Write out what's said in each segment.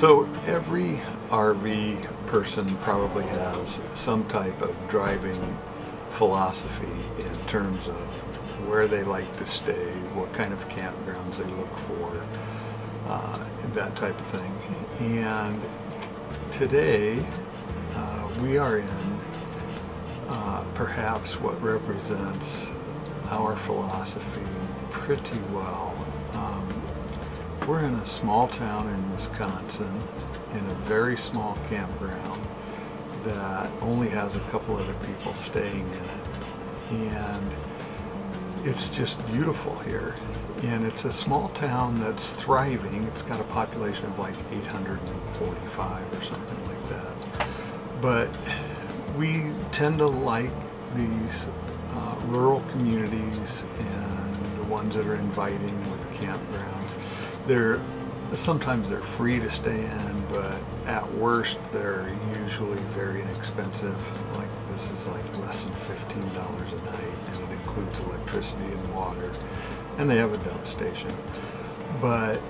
So every RV person probably has some type of driving philosophy in terms of where they like to stay, what kind of campgrounds they look for, uh, that type of thing. And today uh, we are in uh, perhaps what represents our philosophy pretty well. We're in a small town in Wisconsin in a very small campground that only has a couple other people staying in it. And it's just beautiful here. And it's a small town that's thriving. It's got a population of like 845 or something like that. But we tend to like these uh, rural communities and the ones that are inviting with campgrounds. They're sometimes they're free to stay in, but at worst they're usually very inexpensive. Like this is like less than fifteen dollars a night, and it includes electricity and water, and they have a dump station. But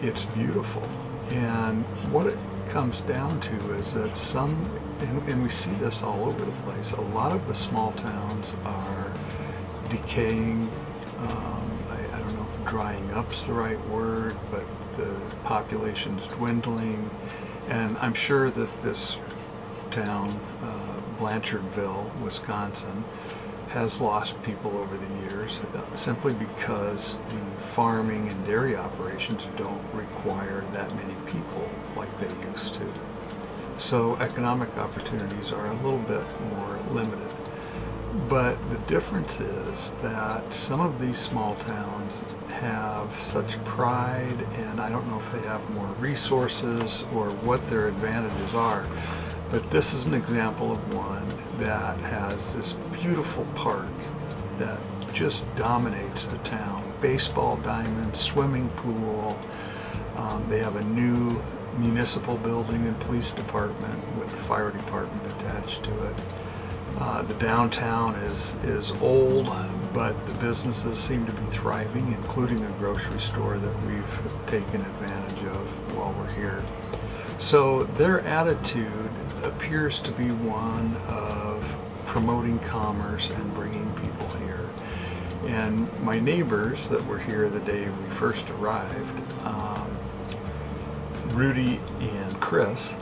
it's beautiful, and what it comes down to is that some, and, and we see this all over the place. A lot of the small towns are decaying. Um, I, I don't know if drying up's the right word, but the population's dwindling, and I'm sure that this town, uh, Blanchardville, Wisconsin, has lost people over the years uh, simply because the farming and dairy operations don't require that many people like they used to. So economic opportunities are a little bit more limited. But the difference is that some of these small towns have such pride and I don't know if they have more resources or what their advantages are. But this is an example of one that has this beautiful park that just dominates the town. Baseball diamonds, swimming pool. Um, they have a new municipal building and police department with the fire department attached to it. Uh, the downtown is, is old, but the businesses seem to be thriving, including a grocery store that we've taken advantage of while we're here. So their attitude appears to be one of promoting commerce and bringing people here. And my neighbors that were here the day we first arrived, um, Rudy and Chris,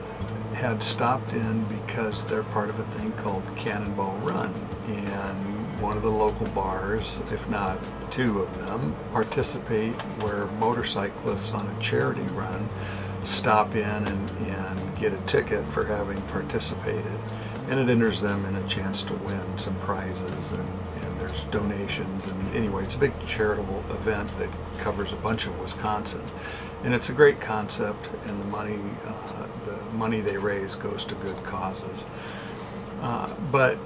had stopped in because they're part of a thing called Cannonball Run. And one of the local bars, if not two of them, participate where motorcyclists on a charity run stop in and, and get a ticket for having participated. And it enters them in a chance to win some prizes and, there's donations. And anyway, it's a big charitable event that covers a bunch of Wisconsin. And it's a great concept and the money, uh, the money they raise goes to good causes. Uh, but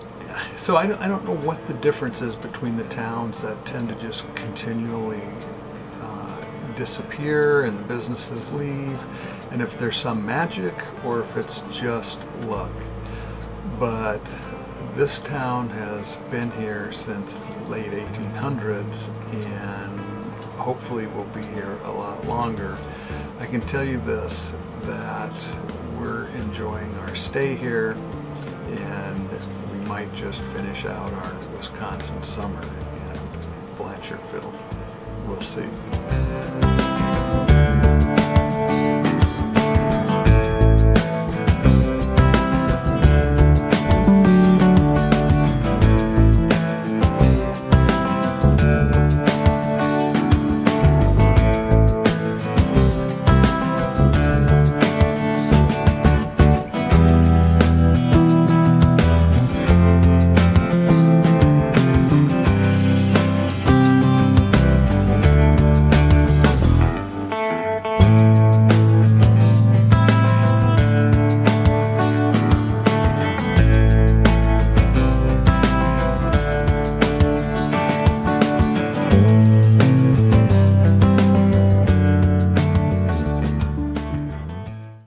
so I don't, I don't know what the difference is between the towns that tend to just continually disappear and the businesses leave and if there's some magic or if it's just luck. But this town has been here since the late 1800s and hopefully will be here a lot longer. I can tell you this, that we're enjoying our stay here and we might just finish out our Wisconsin summer in Blanchardville. We'll see.